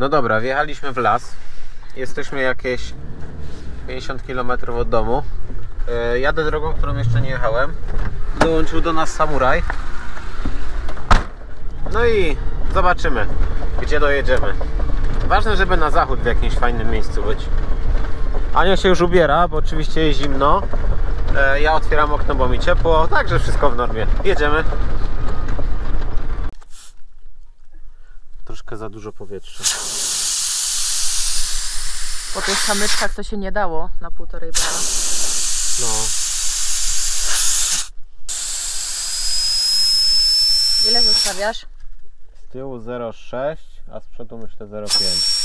No dobra, wjechaliśmy w las. Jesteśmy jakieś 50 km od domu. E, jadę drogą, którą jeszcze nie jechałem. Dołączył do nas samuraj. No i zobaczymy, gdzie dojedziemy. Ważne, żeby na zachód w jakimś fajnym miejscu być. Ania się już ubiera, bo oczywiście jest zimno. E, ja otwieram okno, bo mi ciepło. Także wszystko w normie. Jedziemy. Troszkę za dużo powietrza. Po tych kamyczkach to się nie dało na półtorej bara. No. Ile zostawiasz? Z tyłu 0,6, a z przodu myślę 0,5.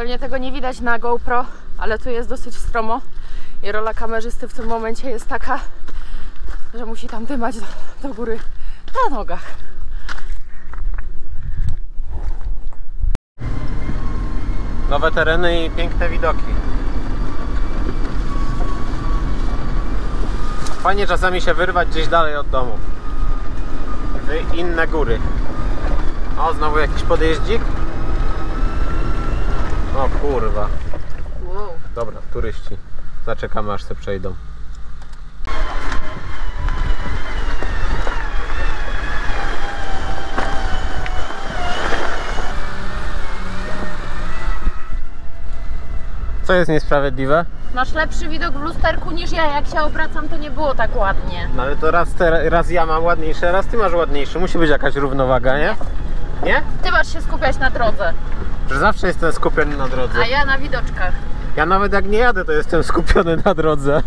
Pewnie tego nie widać na GoPro, ale tu jest dosyć stromo i rola kamerzysty w tym momencie jest taka, że musi tam dymać do, do góry na nogach. Nowe tereny i piękne widoki. Fajnie czasami się wyrwać gdzieś dalej od domu. W inne góry. O, znowu jakiś podjeździk. O kurwa. Wow. Dobra, turyści. Zaczekamy aż se przejdą. Co jest niesprawiedliwe? Masz lepszy widok w lusterku niż ja. Jak się obracam, to nie było tak ładnie. No ale to raz, te, raz ja mam ładniejszy, raz ty masz ładniejszy. Musi być jakaś równowaga, nie? Nie? Ty masz się skupiać na drodze, Że zawsze jestem skupiony na drodze. a ja na widoczkach. Ja nawet jak nie jadę, to jestem skupiony na drodze.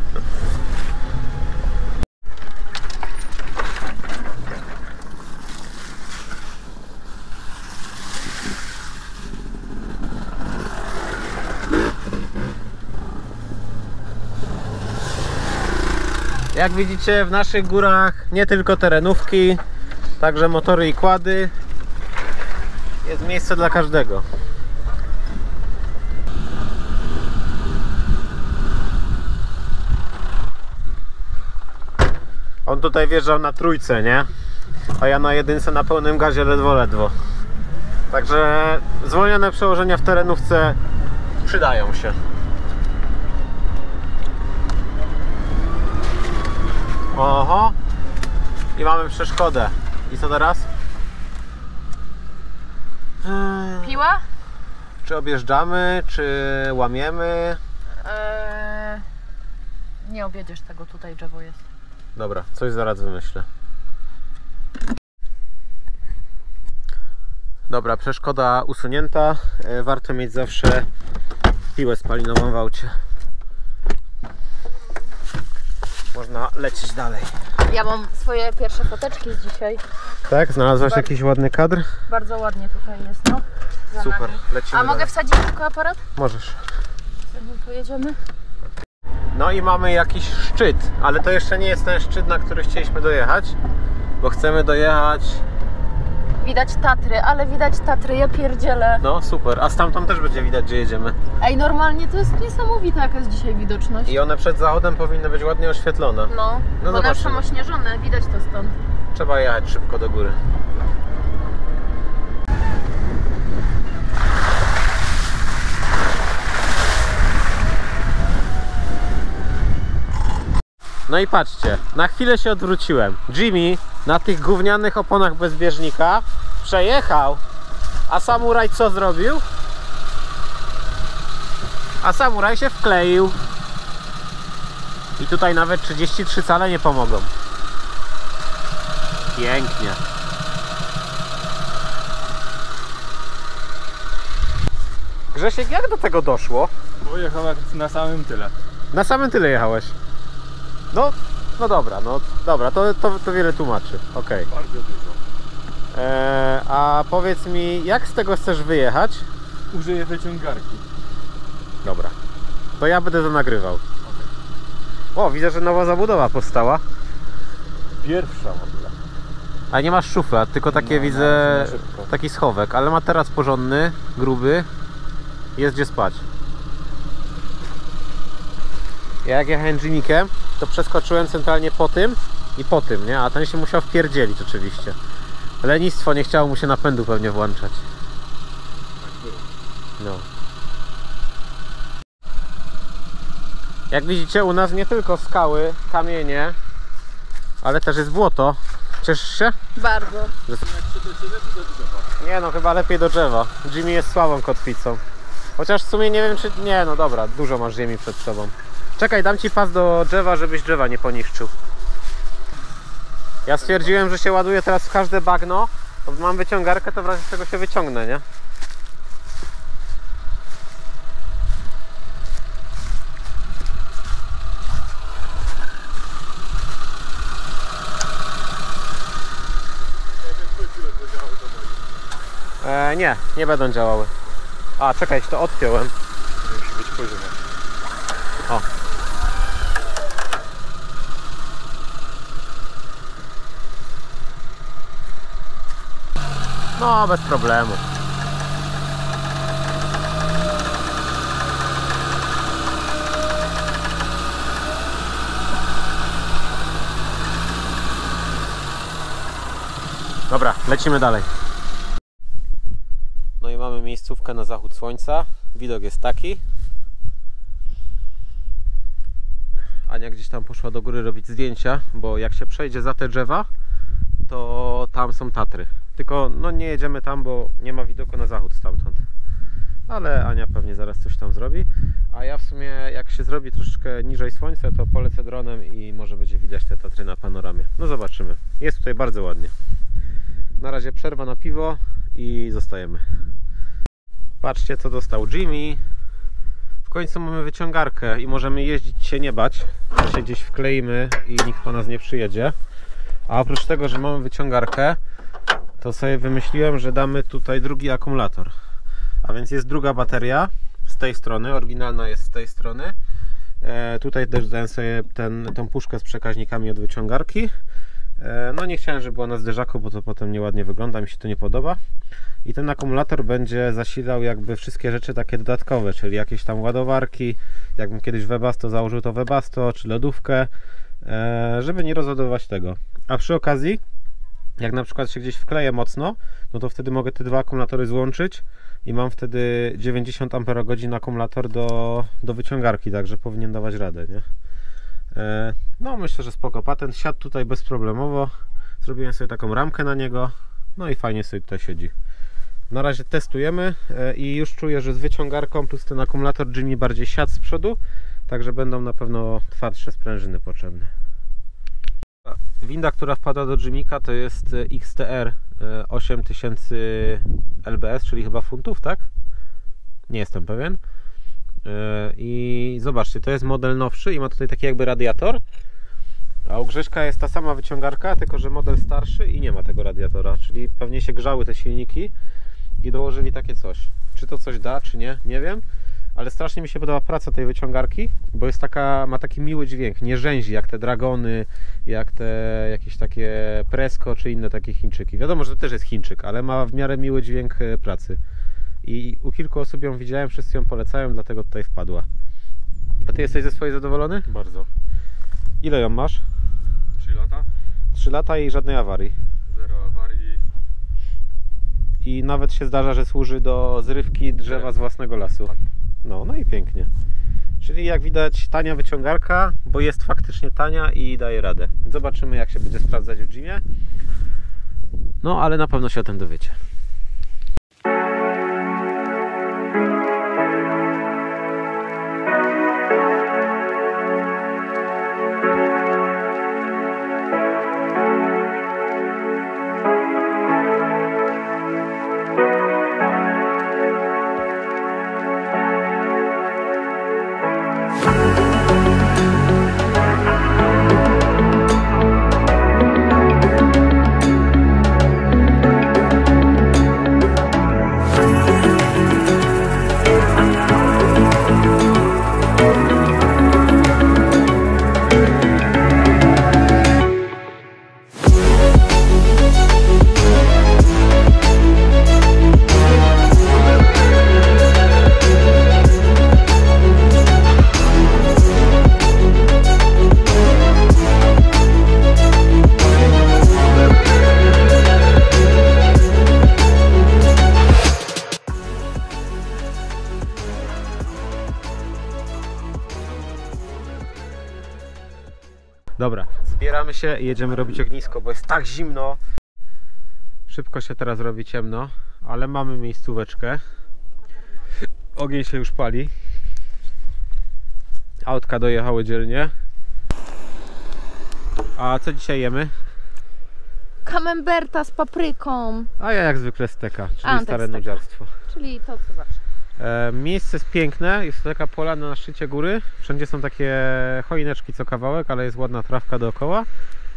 Jak widzicie w naszych górach nie tylko terenówki, także motory i kłady. Jest miejsce dla każdego. Tutaj wjeżdżał na trójce, nie? A ja na jedynce na pełnym gazie ledwo, ledwo. Także zwolnione przełożenia w terenówce przydają się. Oho! I mamy przeszkodę. I co teraz? Hmm, Piła? Czy objeżdżamy, czy łamiemy? Eee, nie objedziesz tego, tutaj drzewo jest. Dobra, coś zaraz wymyślę. Dobra, przeszkoda usunięta. E, Warto mieć zawsze piłę spalinową w aucie. Można lecieć dalej. Ja mam swoje pierwsze foteczki dzisiaj. Tak? Znalazłaś jakiś ładny kadr? Bardzo ładnie tutaj jest, no. Super, nami. lecimy A mogę dalej. wsadzić tylko aparat? Możesz. Zanim pojedziemy? No i mamy jakiś szczyt, ale to jeszcze nie jest ten szczyt, na który chcieliśmy dojechać, bo chcemy dojechać. Widać Tatry, ale widać Tatry, ja pierdzielę. No super, a stamtąd też będzie widać, gdzie jedziemy. Ej, normalnie to jest niesamowite, jaka jest dzisiaj widoczność. I one przed zachodem powinny być ładnie oświetlone. No, No bo one już są zobaczymy. ośnieżone, widać to stąd. Trzeba jechać szybko do góry. No i patrzcie, na chwilę się odwróciłem. Jimmy na tych gównianych oponach bez bieżnika przejechał, a samuraj co zrobił? A samuraj się wkleił. I tutaj nawet 33 cale nie pomogą. Pięknie. Grzesiek, jak do tego doszło? Bo jechał jak na samym tyle. Na samym tyle jechałeś. No, no dobra, no dobra, to, to, to wiele tłumaczy. Okej. Bardzo dużo. Eee, A powiedz mi, jak z tego chcesz wyjechać? Użyję wyciągarki. Dobra. To ja będę to nagrywał. O, widzę, że nowa zabudowa powstała. Pierwsza w ogóle. A nie masz szuflad, tylko takie No, widzę, na szybko. taki schowek, ale ma teraz porządny, gruby, jest gdzie spać. Ja jak jechałem Jimikiem, to przeskoczyłem centralnie po tym i po tym, nie? A ten się musiał wpierdzielić oczywiście. Lenistwo nie chciało mu się napędu pewnie włączać. No. Jak widzicie, u nas nie tylko skały, kamienie, ale też jest błoto. Cieszysz się? Bardzo. Nie no, chyba lepiej do drzewa. Jimmy jest słabą kotwicą. Chociaż w sumie nie wiem czy... Nie no dobra, dużo masz ziemi przed sobą. Czekaj, dam ci pas do drzewa, żebyś drzewa nie poniszczył. Ja stwierdziłem, że się ładuje teraz w każde bagno. To mam wyciągarkę, to w razie czego się wyciągnę, nie? E, nie, nie będą działały. A, czekaj, to odpiąłem. Musi być. O. No, bez problemu. Dobra, lecimy dalej. No i mamy miejscówkę na zachód słońca. Widok jest taki. Ania gdzieś tam poszła do góry robić zdjęcia, bo jak się przejdzie za te drzewa, to tam są Tatry. Tylko no nie jedziemy tam, bo nie ma widoku na zachód stamtąd. Ale Ania pewnie zaraz coś tam zrobi. A ja w sumie jak się zrobi troszeczkę niżej słońca, to polecę dronem i może będzie widać te Tatry na panoramie. No zobaczymy. Jest tutaj bardzo ładnie. Na razie przerwa na piwo i zostajemy. Patrzcie co dostał Jimmy. W końcu mamy wyciągarkę i możemy jeździć się nie bać, że się gdzieś wkleimy i nikt po nas nie przyjedzie. A oprócz tego, że mamy wyciągarkę, to sobie wymyśliłem, że damy tutaj drugi akumulator. A więc jest druga bateria z tej strony, oryginalna jest z tej strony. E, tutaj też dałem sobie ten, tą puszkę z przekaźnikami od wyciągarki. E, no nie chciałem, żeby była na zderzaku, bo to potem nieładnie wygląda, mi się to nie podoba. I ten akumulator będzie zasilał jakby wszystkie rzeczy takie dodatkowe, czyli jakieś tam ładowarki, jakbym kiedyś Webasto założył to Webasto, czy lodówkę, e, żeby nie rozładować tego. A przy okazji, jak na przykład się gdzieś wkleję mocno, no to wtedy mogę te dwa akumulatory złączyć i mam wtedy 90 Ah akumulator do, do wyciągarki, także powinien dawać radę, nie? E, No myślę, że spoko. Patent siadł tutaj bezproblemowo. Zrobiłem sobie taką ramkę na niego. No i fajnie sobie tutaj siedzi. Na razie testujemy e, i już czuję, że z wyciągarką plus ten akumulator Jimmy bardziej siadł z przodu, także będą na pewno twardsze sprężyny potrzebne. Winda, która wpada do Jimmyka to jest XTR e, 8000 LBS, czyli chyba funtów, tak? Nie jestem pewien. E, I zobaczcie, to jest model nowszy i ma tutaj taki jakby radiator. A u Grześka jest ta sama wyciągarka, tylko że model starszy i nie ma tego radiatora, czyli pewnie się grzały te silniki i dołożyli takie coś. Czy to coś da, czy nie, nie wiem, ale strasznie mi się podoba praca tej wyciągarki, bo jest taka, ma taki miły dźwięk, nie rzęzi jak te dragony, jak te jakieś takie presko, czy inne takie Chińczyki. Wiadomo, że to też jest Chińczyk, ale ma w miarę miły dźwięk e, pracy. I u kilku osób ją widziałem, wszyscy ją polecają, dlatego tutaj wpadła. A ty jesteś ze swojej zadowolony? Bardzo. Ile ją masz? 3 lata, 3 lata i żadnej awarii. zero awarii. I nawet się zdarza, że służy do zrywki drzewa z własnego lasu. No, no i pięknie. Czyli jak widać tania wyciągarka, bo jest faktycznie tania i daje radę. Zobaczymy jak się będzie sprawdzać w gymie. No, ale na pewno się o tym dowiecie. Się i jedziemy robić ognisko, bo jest tak zimno. Szybko się teraz robi ciemno, ale mamy miejscóweczkę. Ogień się już pali. Autka dojechały dzielnie. A co dzisiaj jemy? Camemberta z papryką, A ja jak zwykle steka, czyli A, tak, stare steka. nudziarstwo. czyli to co zawsze. E, miejsce jest piękne, jest to taka polana na szczycie góry. Wszędzie są takie choineczki co kawałek, ale jest ładna trawka dookoła.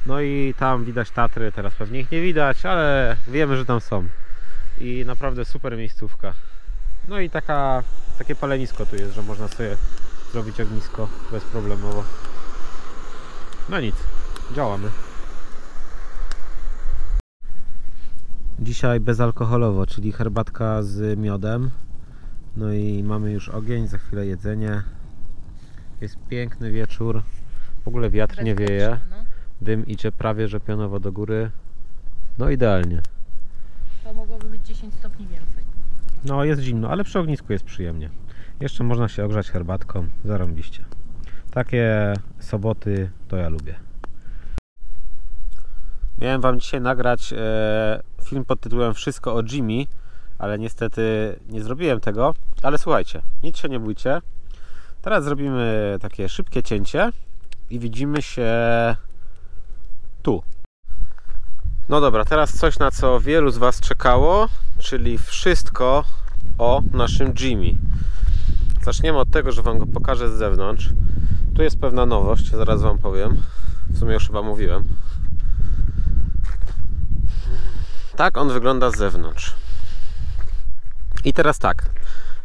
No i tam widać Tatry, teraz pewnie ich nie widać, ale wiemy, że tam są. I naprawdę super miejscówka. No i taka, takie palenisko tu jest, że można sobie zrobić ognisko bezproblemowo. No nic, działamy. Dzisiaj bezalkoholowo, czyli herbatka z miodem. No i mamy już ogień, za chwilę jedzenie. Jest piękny wieczór. W ogóle wiatr nie wieje. Dym idzie prawie że pionowo do góry. No idealnie. To mogłoby być 10 stopni więcej. No jest zimno, ale przy ognisku jest przyjemnie. Jeszcze można się ogrzać herbatką. Zarąbiście. Takie soboty to ja lubię. Miałem Wam dzisiaj nagrać e, film pod tytułem Wszystko o Jimmy, ale niestety nie zrobiłem tego. Ale słuchajcie, nic się nie bójcie. Teraz zrobimy takie szybkie cięcie i widzimy się tu. No dobra, teraz coś na co wielu z Was czekało, czyli wszystko o naszym Jimmy. Zaczniemy od tego, że Wam go pokażę z zewnątrz. Tu jest pewna nowość, zaraz Wam powiem. W sumie już chyba mówiłem. Tak on wygląda z zewnątrz. I teraz tak.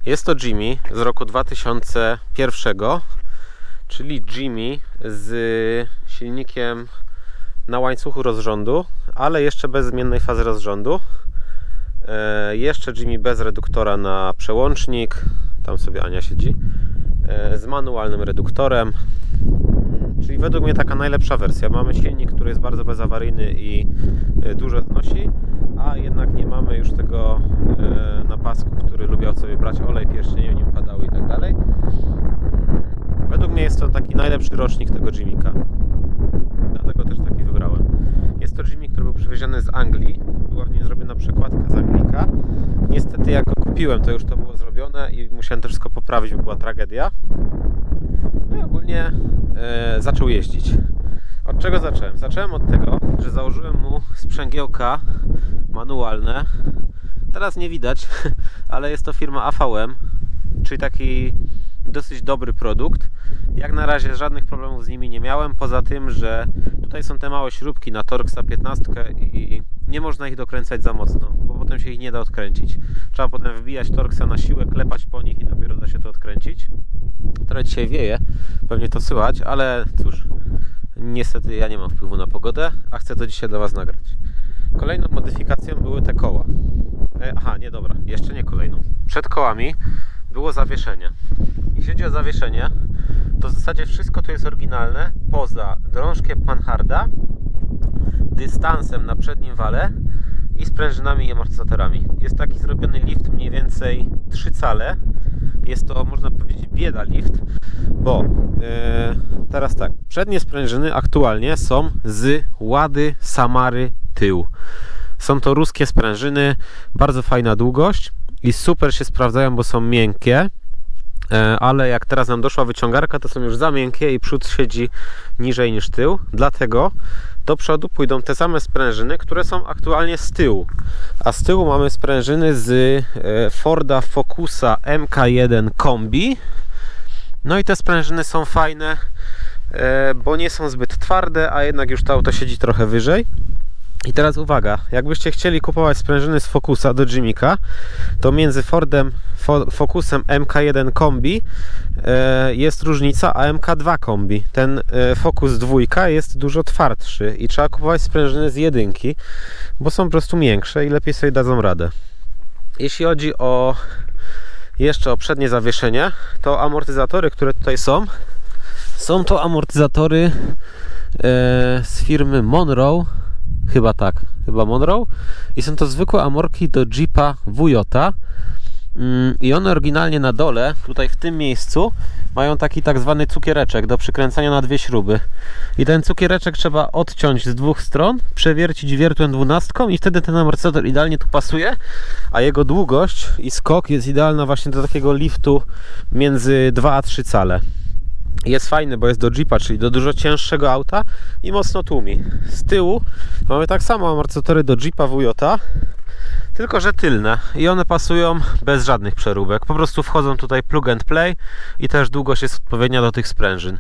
Jest to Jimmy z roku 2001, czyli Jimmy z silnikiem na łańcuchu rozrządu, ale jeszcze bez zmiennej fazy rozrządu. E, jeszcze Jimmy bez reduktora na przełącznik. Tam sobie Ania siedzi. E, z manualnym reduktorem. Czyli według mnie taka najlepsza wersja. Mamy silnik, który jest bardzo bezawaryjny i e, dużo znosi, a jednak nie mamy już tego e, napasku, który lubiał sobie brać olej, pierścienie nim padały i tak dalej. Według mnie jest to taki najlepszy rocznik tego Jimmyka. Dlatego też taki wybrałem. Jest to Jimmy, który był przywieziony z Anglii. Była w nim zrobiona przekładka z Anglika. Niestety jak go kupiłem, to już to było zrobione i musiałem to wszystko poprawić, bo była tragedia. No i ogólnie e, zaczął jeździć. Od czego zacząłem? Zacząłem od tego, że założyłem mu sprzęgiełka manualne. Teraz nie widać, ale jest to firma AVM, czyli taki dosyć dobry produkt. Jak na razie żadnych problemów z nimi nie miałem, poza tym, że tutaj są te małe śrubki na Torxa 15 i nie można ich dokręcać za mocno, potem się ich nie da odkręcić. Trzeba potem wbijać Torxa na siłę, klepać po nich i dopiero da się to odkręcić. Trochę dzisiaj wieje, pewnie to słychać, ale cóż, niestety ja nie mam wpływu na pogodę, a chcę to dzisiaj dla Was nagrać. Kolejną modyfikacją były te koła. E, Aha, nie dobra, jeszcze nie kolejną. Przed kołami było zawieszenie. Jeśli chodzi o zawieszenie, to w zasadzie wszystko tu jest oryginalne, poza drążkiem Panharda, dystansem na przednim wale i sprężynami i amortyzatorami. Jest taki zrobiony lift mniej więcej 3 cale. Jest to, można powiedzieć, bieda lift, bo e, teraz tak, przednie sprężyny aktualnie są z Łady Samary tył. Są to ruskie sprężyny, bardzo fajna długość i super się sprawdzają, bo są miękkie. E, ale jak teraz nam doszła wyciągarka, to są już za miękkie i przód siedzi niżej niż tył. Dlatego do przodu pójdą te same sprężyny, które są aktualnie z tyłu. A z tyłu mamy sprężyny z e, Forda Focusa MK1 Kombi. No i te sprężyny są fajne, e, bo nie są zbyt twarde, a jednak już to auto siedzi trochę wyżej. I teraz uwaga, jakbyście chcieli kupować sprężyny z Focusa do Jimmy'ka, to między Fordem Fo- Focusem MK1 Kombi e, jest różnica, a MK2 Kombi. Ten e, Focus 2 jest dużo twardszy i trzeba kupować sprężyny z jedynki, bo są po prostu miększe i lepiej sobie dadzą radę. Jeśli chodzi o jeszcze o przednie zawieszenie, to amortyzatory, które tutaj są, są to amortyzatory e, z firmy Monroe Chyba tak, chyba Monroe. I są to zwykłe amorki do Jeepa WJ. Mm, I one oryginalnie na dole, tutaj w tym miejscu, mają taki tak zwany cukiereczek do przykręcania na dwie śruby. I ten cukiereczek trzeba odciąć z dwóch stron, przewiercić wiertłem dwunastką i wtedy ten amortyzator idealnie tu pasuje, a jego długość i skok jest idealna właśnie do takiego liftu między 2 a 3 cale. Jest fajny, bo jest do Jeepa, czyli do dużo cięższego auta i mocno tłumi. Z tyłu mamy tak samo amortyzatory do Jeepa WJ, tylko że tylne i one pasują bez żadnych przeróbek. Po prostu wchodzą tutaj plug and play i też długość jest odpowiednia do tych sprężyn.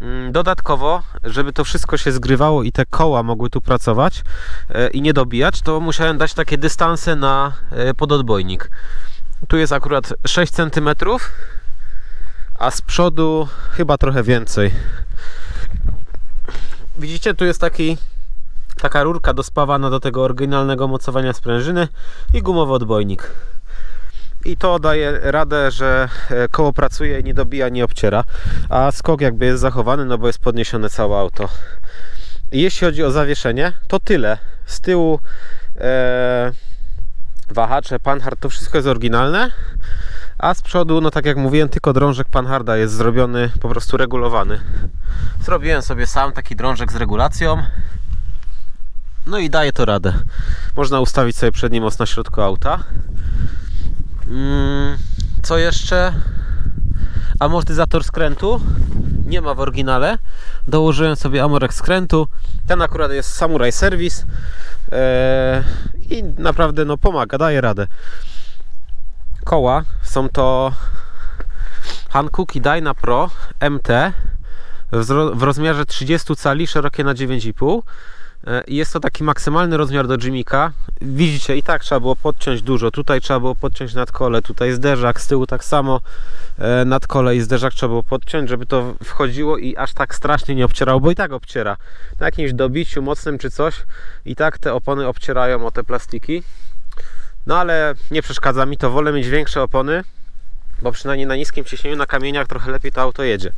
Mm, Dodatkowo, żeby to wszystko się zgrywało i te koła mogły tu pracować e, i nie dobijać, to musiałem dać takie dystanse na e, pododbojnik. Tu jest akurat 6 cm, a z przodu chyba trochę więcej. Widzicie, tu jest taki taka rurka dospawana do tego oryginalnego mocowania sprężyny i gumowy odbojnik. I to daje radę, że e, koło pracuje nie dobija, nie obciera. A skok jakby jest zachowany, no bo jest podniesione całe auto. Jeśli chodzi o zawieszenie, to tyle. Z tyłu e, wahacze, panhard, to wszystko jest oryginalne. A z przodu, no tak jak mówiłem, tylko drążek panharda jest zrobiony, po prostu regulowany. Zrobiłem sobie sam taki drążek z regulacją. No i daje to radę. Można ustawić sobie przedni most na środku auta. Mm, Co jeszcze? Amortyzator skrętu. Nie ma w oryginale. Dołożyłem sobie amorek skrętu. Ten akurat jest Samurai Service. Eee, I naprawdę no, pomaga, daje radę. Koła są to Hankook Dyna Pro MT w rozmiarze 30 cali, szerokie na 9,5 E, jest to taki maksymalny rozmiar do Jimika. Widzicie, i tak trzeba było podciąć dużo. Tutaj trzeba było podciąć nadkole, tutaj zderzak, z tyłu tak samo e, nadkole i zderzak trzeba było podciąć, żeby to wchodziło i aż tak strasznie nie obcierało, bo i tak obciera. Na jakimś dobiciu mocnym czy coś i tak te opony obcierają o te plastiki. No ale nie przeszkadza mi to, wolę mieć większe opony, bo przynajmniej na niskim ciśnieniu, na kamieniach trochę lepiej to auto jedzie.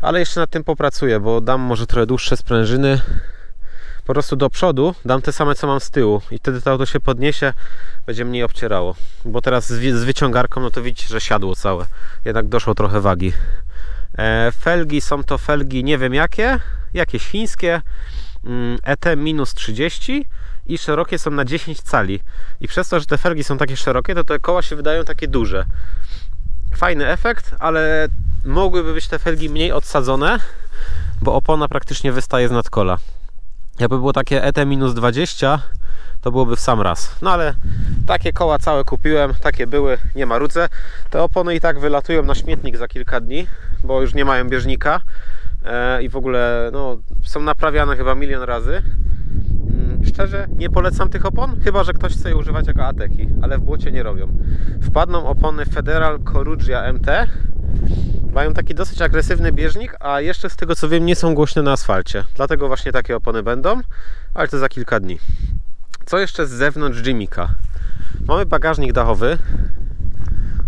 Ale jeszcze nad tym popracuję, bo dam może trochę dłuższe sprężyny, po prostu do przodu dam te same co mam z tyłu i wtedy to auto się podniesie, będzie mniej obcierało. Bo teraz z, wyciągarką, no to widzicie, że siadło całe. Jednak doszło trochę wagi. E, felgi są to felgi nie wiem jakie, jakieś chińskie, mm, ET minus 30 i szerokie są na 10 cali. I przez to, że te felgi są takie szerokie, to te koła się wydają takie duże. Fajny efekt, ale mogłyby być te felgi mniej odsadzone, bo opona praktycznie wystaje z nadkola. Jakby było takie ET minus 20, to byłoby w sam raz. No ale takie koła całe kupiłem, takie były, nie ma rudze. Te opony i tak wylatują na śmietnik za kilka dni, bo już nie mają bieżnika e, i w ogóle no, są naprawiane chyba milion razy. Szczerze, nie polecam tych opon, chyba że ktoś chce je używać jako ateki, ale w błocie nie robią. Wpadną opony Federal Coruggia MT, mają taki dosyć agresywny bieżnik, a jeszcze z tego co wiem nie są głośne na asfalcie. Dlatego właśnie takie opony będą, ale to za kilka dni. Co jeszcze z zewnątrz Jimika? Mamy bagażnik dachowy.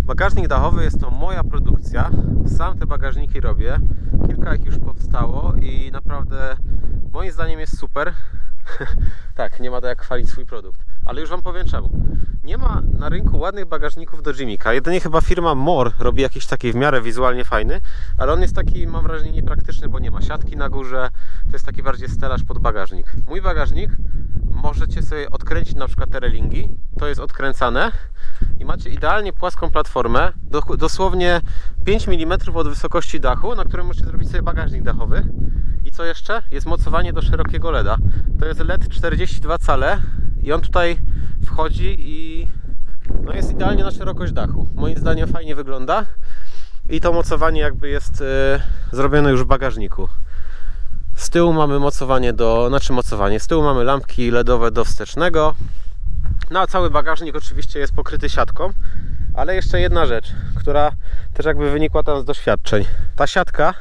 Bagażnik dachowy jest to moja produkcja. Sam te bagażniki robię. Kilka ich już powstało i naprawdę moim zdaniem jest super. tak, nie ma to jak chwalić swój produkt. Ale już Wam powiem czemu. Nie ma na rynku ładnych bagażników do Jimika. Jedynie chyba firma More robi jakiś taki w miarę wizualnie fajny, ale on jest taki, mam wrażenie, niepraktyczny, bo nie ma siatki na górze. To jest taki bardziej stelaż pod bagażnik. Mój bagażnik możecie sobie odkręcić na przykład te relingi. To jest odkręcane i macie idealnie płaską platformę, do, dosłownie 5 mm od wysokości dachu, na którym możecie zrobić sobie bagażnik dachowy. I co jeszcze? Jest mocowanie do szerokiego LEDa. To jest LED 42 cale i on tutaj wchodzi i no jest idealnie na szerokość dachu. Moim zdaniem fajnie wygląda i to mocowanie jakby jest e, zrobione już w bagażniku. Z tyłu mamy mocowanie do, znaczy mocowanie, z tyłu mamy lampki LEDowe do wstecznego. No a cały bagażnik oczywiście jest pokryty siatką, ale jeszcze jedna rzecz, która też jakby wynikła tam z doświadczeń. Ta siatka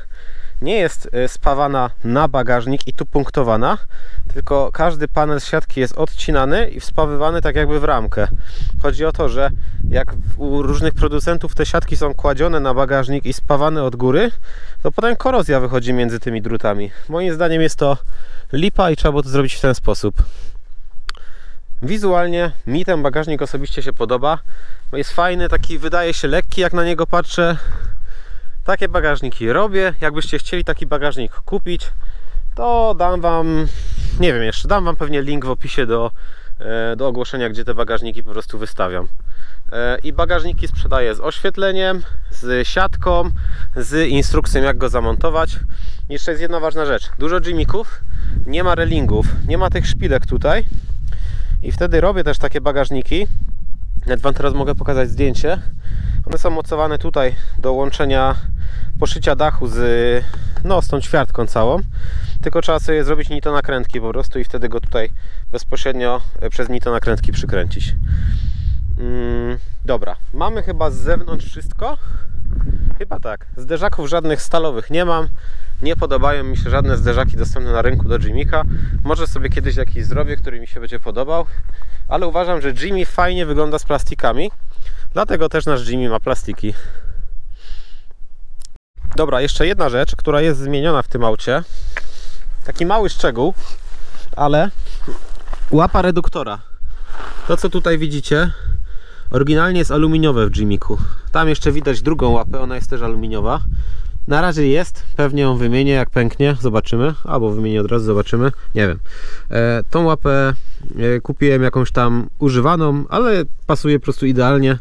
nie jest y, spawana na bagażnik i tu punktowana, tylko każdy panel z siatki jest odcinany i wspawywany tak jakby w ramkę. Chodzi o to, że jak u różnych producentów te siatki są kładzione na bagażnik i spawane od góry, to potem korozja wychodzi między tymi drutami. Moim zdaniem jest to lipa i trzeba było to zrobić w ten sposób. Wizualnie mi ten bagażnik osobiście się podoba. Jest fajny, taki wydaje się lekki jak na niego patrzę. Takie bagażniki robię. Jakbyście chcieli taki bagażnik kupić, to dam Wam, nie wiem jeszcze, dam Wam pewnie link w opisie do, e, do ogłoszenia, gdzie te bagażniki po prostu wystawiam. E, I bagażniki sprzedaję z oświetleniem, z siatką, z instrukcją jak go zamontować. Jeszcze jest jedna ważna rzecz. Dużo Jimików nie ma relingów, nie ma tych szpilek tutaj. I wtedy robię też takie bagażniki. Nawet Wam teraz mogę pokazać zdjęcie. One są mocowane tutaj do łączenia poszycia dachu z, no, z tą ćwiartką całą. Tylko trzeba sobie zrobić nito nakrętki po prostu i wtedy go tutaj bezpośrednio e, przez nito nakrętki przykręcić. Mm, dobra, mamy chyba z zewnątrz wszystko. Chyba tak. Zderzaków żadnych stalowych nie mam. Nie podobają mi się żadne zderzaki dostępne na rynku do Jimika. Może sobie kiedyś jakiś zrobię, który mi się będzie podobał. Ale uważam, że Jimmy fajnie wygląda z plastikami. Dlatego też nasz Jimmy ma plastiki. Dobra, jeszcze jedna rzecz, która jest zmieniona w tym aucie. Taki mały szczegół, ale łapa reduktora. To co tutaj widzicie, oryginalnie jest aluminiowe w Jimiku. Tam jeszcze widać drugą łapę, ona jest też aluminiowa. Na razie jest, pewnie ją wymienię jak pęknie, zobaczymy, albo wymienię od razu, zobaczymy, nie wiem. E, tą łapę e, kupiłem jakąś tam używaną, ale pasuje po prostu idealnie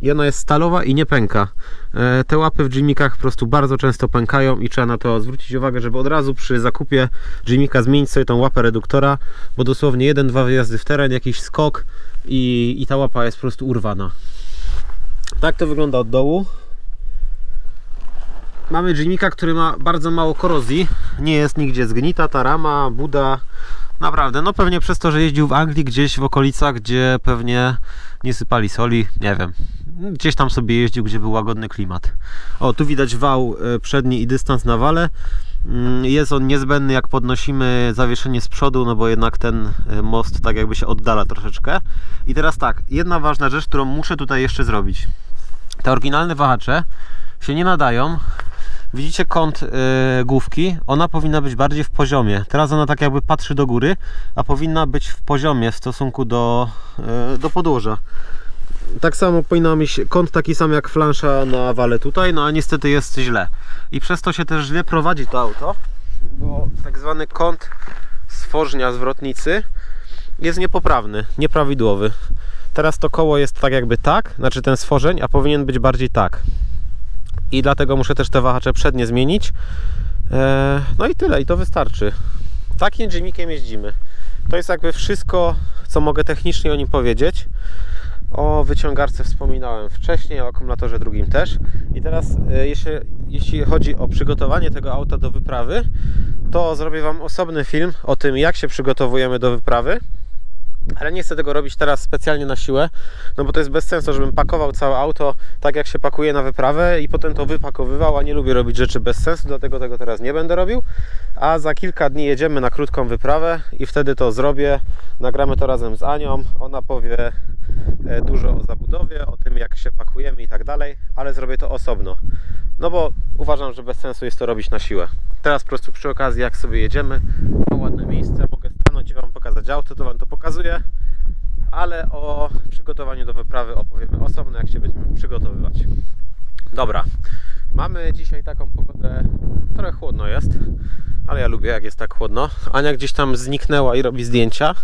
i ona jest stalowa i nie pęka. E, Te łapy w Jimikach po prostu bardzo często pękają i trzeba na to zwrócić uwagę, żeby od razu przy zakupie Jimika zmienić sobie tą łapę reduktora, bo dosłownie jeden, dwa wyjazdy w teren, jakiś skok i, i ta łapa jest po prostu urwana. Tak to wygląda od dołu. Mamy Jimika, który ma bardzo mało korozji. Nie jest nigdzie zgnita ta rama, buda. Naprawdę, no pewnie przez to, że jeździł w Anglii gdzieś w okolicach, gdzie pewnie nie sypali soli, nie wiem. Gdzieś tam sobie jeździł, gdzie był łagodny klimat. O, tu widać wał e, przedni i dystans na wale. Mm, Jest on niezbędny, jak podnosimy zawieszenie z przodu, no bo jednak ten e, most tak jakby się oddala troszeczkę. I teraz tak, jedna ważna rzecz, którą muszę tutaj jeszcze zrobić. Te oryginalne wahacze się nie nadają. Widzicie kąt y, główki? Ona powinna być bardziej w poziomie. Teraz ona tak jakby patrzy do góry, a powinna być w poziomie w stosunku do, y, do podłoża. Tak samo powinna mieć kąt taki sam jak flansza na wale tutaj, no a niestety jest źle. I przez to się też źle prowadzi to auto, bo tak zwany kąt stworznia zwrotnicy jest niepoprawny, nieprawidłowy. Teraz to koło jest tak jakby tak, znaczy ten stworzeń, a powinien być bardziej tak i dlatego muszę też te wahacze przednie zmienić. Eee, No i tyle, i to wystarczy. Takim Jimikiem jeździmy. To jest jakby wszystko, co mogę technicznie o nim powiedzieć. O wyciągarce wspominałem wcześniej, o akumulatorze drugim też. I teraz, e, jeśli, jeśli chodzi o przygotowanie tego auta do wyprawy, to zrobię Wam osobny film o tym, jak się przygotowujemy do wyprawy. Ale nie chcę tego robić teraz specjalnie na siłę, no bo to jest bez sensu, żebym pakował całe auto tak jak się pakuje na wyprawę i potem to wypakowywał, a nie lubię robić rzeczy bez sensu, dlatego tego teraz nie będę robił. A za kilka dni jedziemy na krótką wyprawę i wtedy to zrobię. Nagramy to razem z Anią. Ona powie e, dużo o zabudowie, o tym jak się pakujemy i tak dalej, ale zrobię to osobno. No bo uważam, że bez sensu jest to robić na siłę. Teraz po prostu przy okazji jak sobie jedziemy, mam ładne miejsce, mogę i Wam pokazać auto, to Wam to pokazuję ale o przygotowaniu do wyprawy opowiemy osobno, jak się będziemy przygotowywać. Dobra, mamy dzisiaj taką pogodę, trochę chłodno jest, ale ja lubię jak jest tak chłodno. Ania gdzieś tam zniknęła i robi zdjęcia,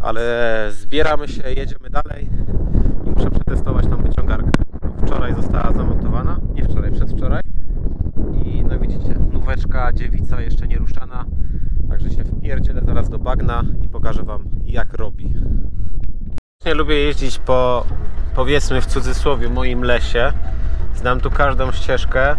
ale zbieramy się, jedziemy dalej i muszę przetestować tą wyciągarkę. Wczoraj została zamontowana, nie wczoraj, przedwczoraj i no widzicie, nóweczka, dziewica jeszcze nie ruszana, także się wpierdzielę zaraz do bagna i pokażę Wam jak robi. Nie lubię jeździć po, powiedzmy w cudzysłowie, moim lesie. Znam tu każdą ścieżkę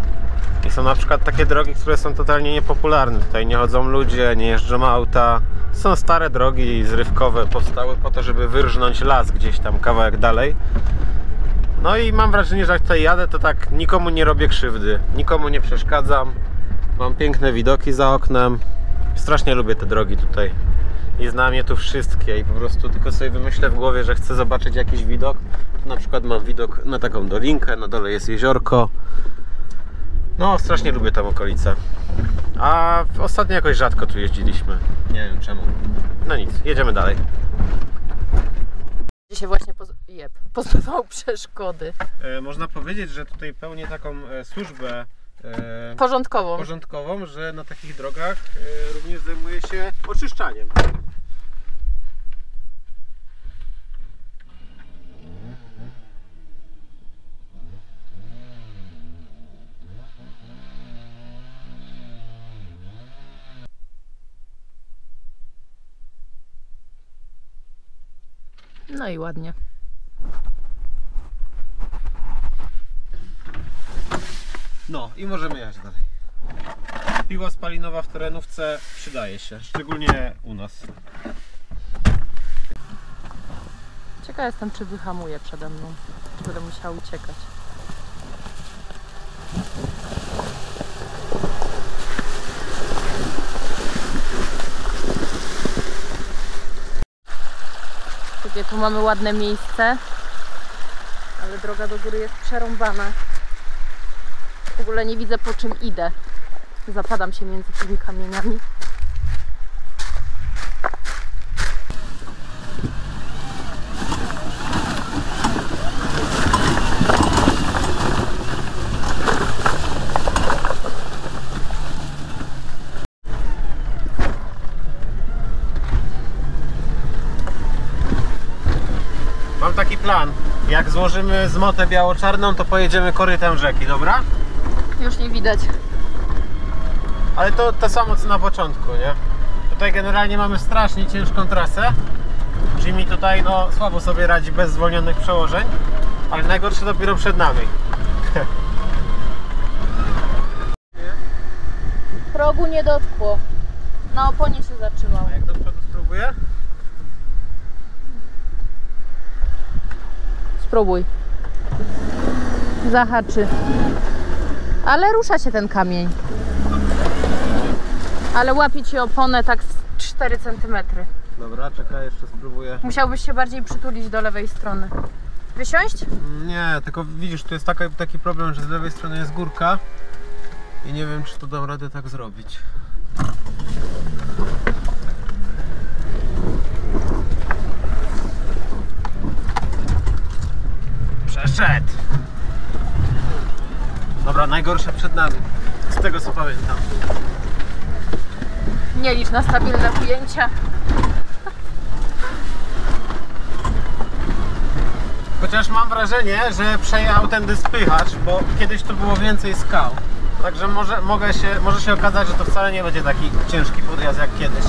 i są na przykład takie drogi, które są totalnie niepopularne. Tutaj nie chodzą ludzie, nie jeżdżą auta. Są stare drogi zrywkowe, powstały po to, żeby wyrżnąć las gdzieś tam kawałek dalej. No i mam wrażenie, że jak tutaj jadę, to tak nikomu nie robię krzywdy, nikomu nie przeszkadzam. Mam piękne widoki za oknem. Strasznie lubię te drogi tutaj i znam je tu wszystkie i po prostu tylko sobie wymyślę w głowie, że chcę zobaczyć jakiś widok. Tu na przykład mam widok na taką dolinkę, na dole jest jeziorko. No, strasznie lubię tą okolicę. A ostatnio jakoś rzadko tu jeździliśmy. Nie wiem czemu. No nic, jedziemy dalej. Dzisiaj właśnie poz- jeb, poznawał przeszkody. E, można powiedzieć, że tutaj pełnię taką e, służbę e, Porządkową. porządkową, że na takich drogach e, również zajmuję się oczyszczaniem. No i ładnie. No i możemy jechać dalej. Piła spalinowa w terenówce przydaje się, szczególnie u nas. Ciekawa jestem, czy wyhamuje przede mną. Czy będę musiała uciekać. Takie tu mamy ładne miejsce. Ale droga do góry jest przerąbana. Ogóle nie widzę po czym idę. Zapadam się między tymi kamieniami. Mam taki plan. Jak złożymy zmotę biało-czarną, to pojedziemy korytem rzeki, dobra? Już nie widać. Ale to to samo co na początku, nie? Tutaj generalnie mamy strasznie ciężką trasę. Jimmy tutaj no słabo sobie radzi bez zwolnionych przełożeń, ale najgorsze dopiero przed nami. Progu nie dotkło. Na oponie się zatrzymał. A jak do przodu spróbuję? Spróbuj. Zahaczy. Ale rusza się ten kamień. Ale łapie ci oponę tak z 4 cm. Dobra, czekaj, jeszcze spróbuję. Musiałbyś się bardziej przytulić do lewej strony. Wysiąść? Nie, tylko widzisz, tu jest taka, taki problem, że z lewej strony jest górka i nie wiem, czy to dam radę tak zrobić. Przeszedł! Dobra, najgorsze przed nami. Z tego co pamiętam. Nie licz na stabilne ujęcia. Chociaż mam wrażenie, że przejechał tędy spychacz, bo kiedyś tu było więcej skał. Także może, mogę się, może się okazać, że to wcale nie będzie taki ciężki podjazd jak kiedyś.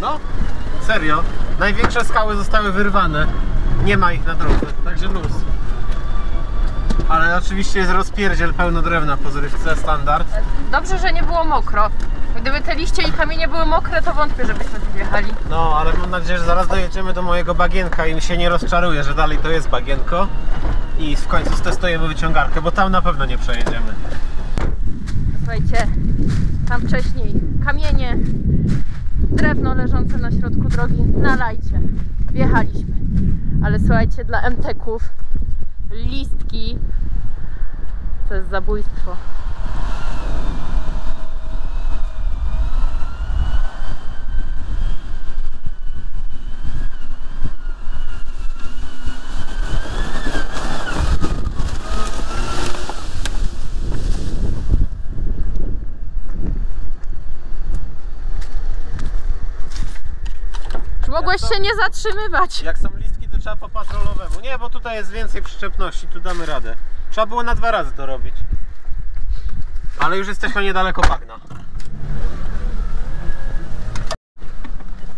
No, serio. Największe skały zostały wyrwane. Nie ma ich na drodze, także luz. Ale oczywiście jest rozpierdziel pełno drewna po zrywce, standard. Dobrze, że nie było mokro. Gdyby te liście i kamienie były mokre, to wątpię, żebyśmy tu wjechali. No, ale mam nadzieję, że zaraz dojedziemy do mojego bagienka i się nie rozczaruje, że dalej to jest bagienko. I w końcu stestujemy wyciągarkę, bo tam na pewno nie przejedziemy. Słuchajcie, tam wcześniej kamienie, drewno leżące na środku drogi, nalajcie. Wjechaliśmy. Ale słuchajcie, dla MTK-ów listki to jest zabójstwo. Mogłeś się nie zatrzymywać? Jak są listki, to trzeba po patrolowemu. Nie, bo tutaj jest więcej przyczepności, tu damy radę. Trzeba było na dwa razy to robić. Ale już jesteśmy niedaleko bagna.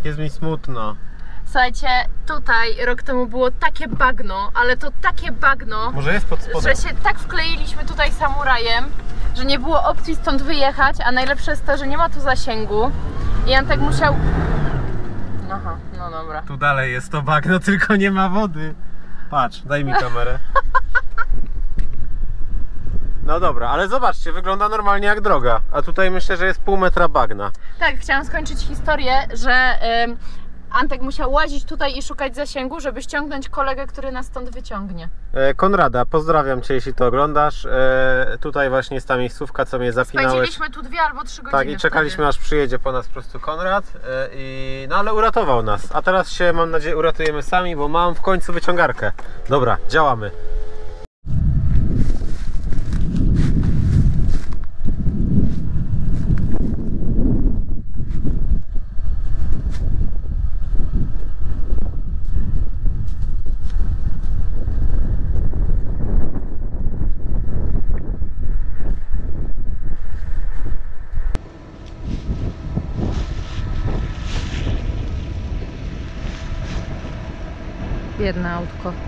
Jest mi smutno. Słuchajcie, tutaj rok temu było takie bagno, ale to takie bagno, Może jest pod spodem? że się tak wkleiliśmy tutaj samurajem, że nie było opcji stąd wyjechać, a najlepsze jest to, że nie ma tu zasięgu. I Antek musiał... No dobra. Tu dalej jest to bagno, tylko nie ma wody. Patrz, daj mi kamerę. No dobra, ale zobaczcie, wygląda normalnie jak droga. A tutaj myślę, że jest pół metra bagna. Tak, chciałam skończyć historię, że ym, Antek musiał łazić tutaj i szukać zasięgu, żeby ściągnąć kolegę, który nas stąd wyciągnie. E, Konrada, pozdrawiam Cię, jeśli to oglądasz. E, tutaj właśnie jest ta miejscówka, co mnie zapinałeś. Spędziliśmy tu dwie albo trzy godziny. Tak, i czekaliśmy aż przyjedzie po nas po prostu Konrad. E, i, no ale uratował nas. A teraz się, mam nadzieję, uratujemy sami, bo mam w końcu wyciągarkę. Dobra, działamy. canal.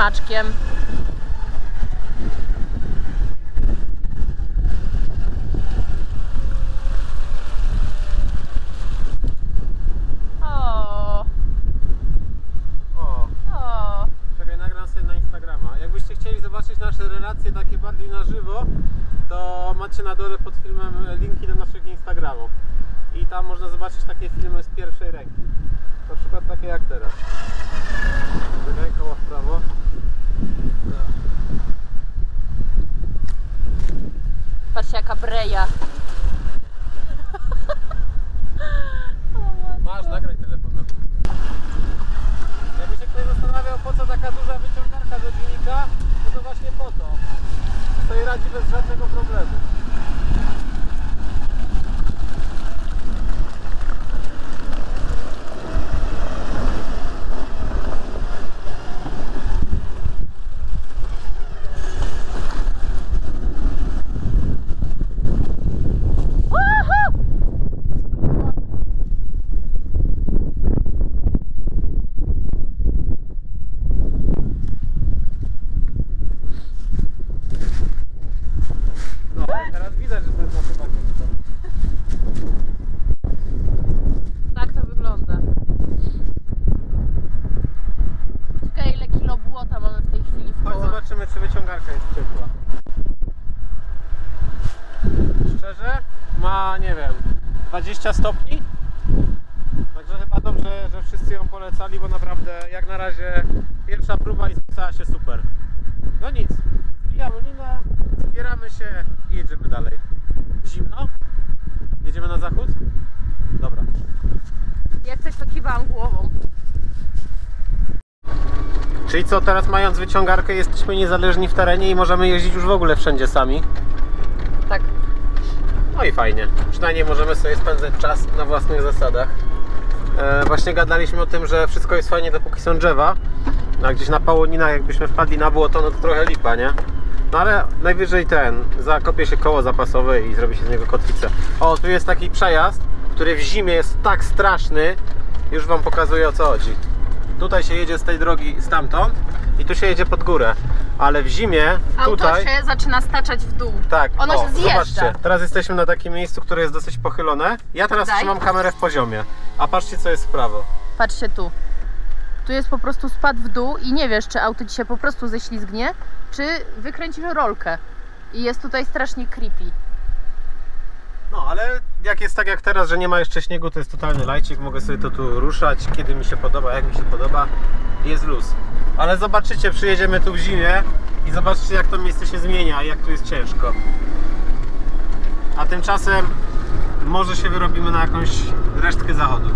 Został ślimaczkiem. O, O, o. czekaj, nagram sobie na Instagrama. Jakbyście chcieli zobaczyć nasze relacje takie bardziej na żywo, to macie na dole pod filmem linki do naszych Instagramów. I tam można zobaczyć takie filmy z pierwszej ręki. Na przykład takie jak teraz. Koło w prawo. Patrzcie jaka breja. Masz, nagraj telefonem. Jakby się ktoś zastanawiał, po co taka duża wyciągarka do silnika, no to właśnie po to. Sobie radzi bez żadnego problemu. No, teraz widać, że to jest na chyba Tak to wygląda. Ciekawe ile kilo błota mamy w tej chwili w Chodź kołach. zobaczymy, czy wyciągarka jest ciepła. Szczerze? Ma, nie wiem, 20 stopni? Także chyba dobrze, że wszyscy ją polecali, bo naprawdę jak na razie pierwsza próba i spisała się super. No nic, zbijamy linę, zbieramy się i jedziemy dalej. Zimno? Jedziemy na zachód? Dobra. Jak coś to kiwałam głową. Czyli co, teraz mając wyciągarkę jesteśmy niezależni w terenie i możemy jeździć już w ogóle wszędzie sami? No i fajnie. Przynajmniej możemy sobie spędzać czas na własnych zasadach. E, właśnie gadaliśmy o tym, że wszystko jest fajnie dopóki są drzewa. A gdzieś na Pałoninach jakbyśmy wpadli na błoto, no to trochę lipa, nie? No ale najwyżej ten, zakopie się koło zapasowe i zrobi się z niego kotwicę. O, tu jest taki przejazd, który w zimie jest tak straszny. Już Wam pokazuję o co chodzi. Tutaj się jedzie z tej drogi stamtąd i tu się jedzie pod górę. Ale w zimie Auto tutaj... się zaczyna staczać w dół. Tak, Ono o, się zjeżdża. Zobaczcie, teraz jesteśmy na takim miejscu, które jest dosyć pochylone. Ja teraz Daj. trzymam kamerę w poziomie, a patrzcie co jest w prawo. Patrzcie tu. Tu jest po prostu spad w dół i nie wiesz, czy auto ci się po prostu ześlizgnie, czy wykręcisz rolkę. I jest tutaj strasznie creepy. No, ale jak jest tak jak teraz, że nie ma jeszcze śniegu, to jest totalny lajcik, mogę sobie to tu ruszać, kiedy mi się podoba, jak mi się podoba. Jest luz. Ale zobaczycie, przyjedziemy tu w zimie i zobaczcie jak to miejsce się zmienia i jak tu jest ciężko. A tymczasem może się wyrobimy na jakąś resztkę zachodu.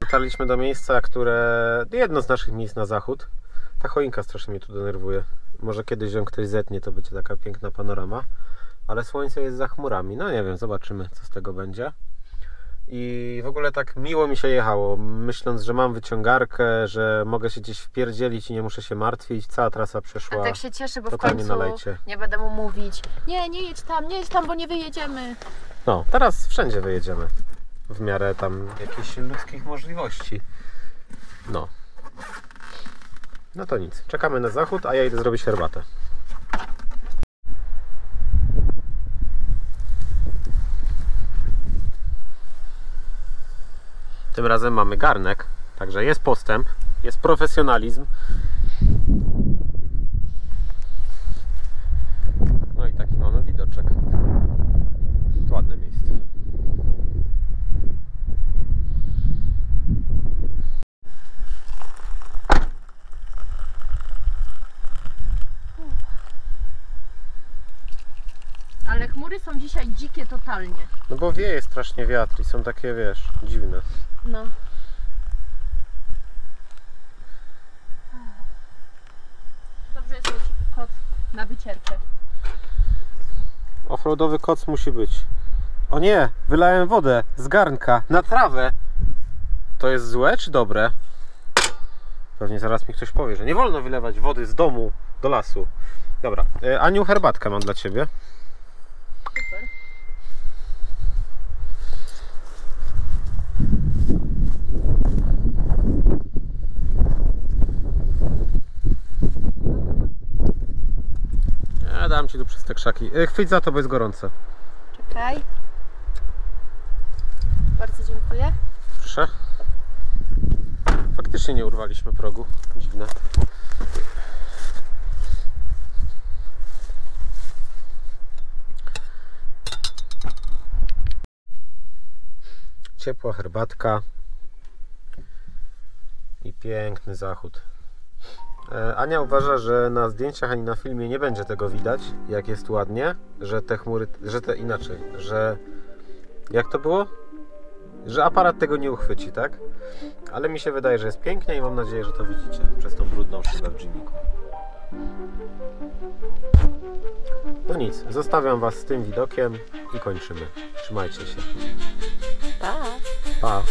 Dotarliśmy do miejsca, które jedno z naszych miejsc na zachód. Ta choinka strasznie mnie tu denerwuje. Może kiedyś ją ktoś zetnie, to będzie taka piękna panorama. Ale słońce jest za chmurami. No nie wiem, zobaczymy co z tego będzie. I w ogóle tak miło mi się jechało, myśląc, że mam wyciągarkę, że mogę się gdzieś wpierdzielić i nie muszę się martwić. Cała trasa przeszła. A tak się cieszy, bo w końcu nie będę mu mówić nie, nie jedź tam, nie jedź tam, bo nie wyjedziemy. No, teraz wszędzie wyjedziemy. w miarę tam jakichś ludzkich możliwości. No. No to nic. Czekamy na zachód, a ja idę zrobić herbatę. Tym razem mamy garnek, także jest postęp, jest profesjonalizm. No i taki mamy widoczek. Ładne miejsce. Są dzisiaj dzikie totalnie. No bo wieje strasznie wiatr i są takie, wiesz, dziwne. No. Dobrze jest mieć kot na wycierkę. Offroadowy koc musi być. O nie, wylałem wodę z garnka na trawę. To jest złe czy dobre? Pewnie zaraz mi ktoś powie, że nie wolno wylewać wody z domu do lasu. Dobra, e, Aniu, herbatkę mam dla Ciebie. Super. Ja dam Ci tu przez te krzaki. E, Chwyć za to, bo jest gorące. Czekaj. Bardzo dziękuję. Proszę. Faktycznie nie urwaliśmy progu. Dziwne. Ciepła herbatka i piękny zachód. E, Ania uważa, że na zdjęciach ani na filmie nie będzie tego widać, jak jest ładnie, że te chmury, że te inaczej, że jak to było? że aparat tego nie uchwyci, tak? Ale mi się wydaje, że jest pięknie i mam nadzieję, że to widzicie przez tą brudną szybę w dżiniku. No nic, zostawiam Was z tym widokiem i kończymy. Trzymajcie się. Pa! Pa!